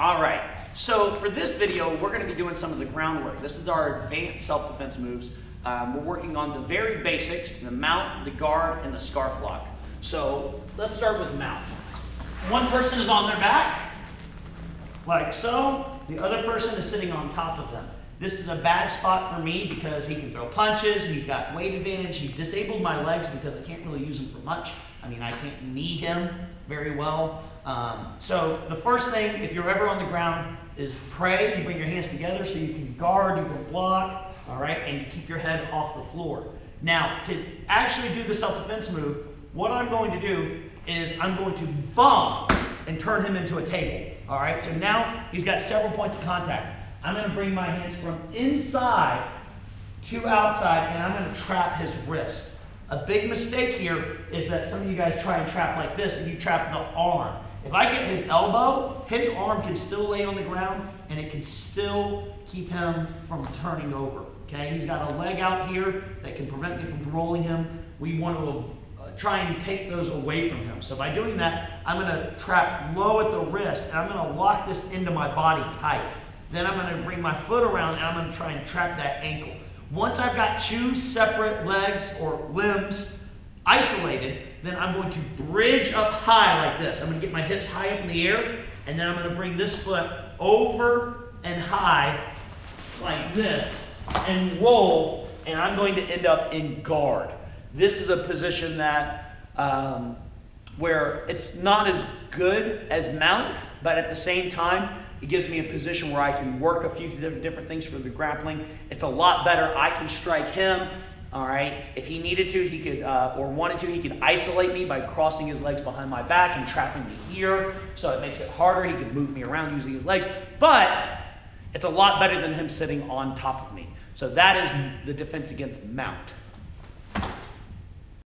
All right, so for this video, we're gonna be doing some of the groundwork. This is our advanced self-defense moves. Um, we're working on the very basics, the mount, the guard, and the scarf lock. So let's start with mount. One person is on their back, like so. The other person is sitting on top of them. This is a bad spot for me because he can throw punches, he's got weight advantage, he disabled my legs because I can't really use them for much. I mean, I can't knee him very well. Um, so the first thing, if you're ever on the ground, is pray. You bring your hands together so you can guard, you can block, all right, and you keep your head off the floor. Now, to actually do the self-defense move, what I'm going to do is I'm going to bump and turn him into a table. All right, so now he's got several points of contact. I'm going to bring my hands from inside to outside, and I'm going to trap his wrist. A big mistake here is that some of you guys try and trap like this, and you trap the arm. If I get his elbow, his arm can still lay on the ground, and it can still keep him from turning over. Okay, he's got a leg out here that can prevent me from rolling him. We want to uh, try and take those away from him. So by doing that, I'm going to trap low at the wrist, and I'm going to lock this into my body tight. Then I'm going to bring my foot around, and I'm going to try and trap that ankle. Once I've got two separate legs or limbs isolated, then I'm going to bridge up high like this. I'm going to get my hips high up in the air, and then I'm going to bring this foot over and high like this and roll, and I'm going to end up in guard. This is a position that um, where it's not as good as mount, but at the same time, it gives me a position where I can work a few different things for the grappling. It's a lot better. I can strike him. All right. If he needed to, he could, uh, or wanted to, he could isolate me by crossing his legs behind my back and trapping me here. So it makes it harder. He could move me around using his legs. But it's a lot better than him sitting on top of me. So that is the defense against mount.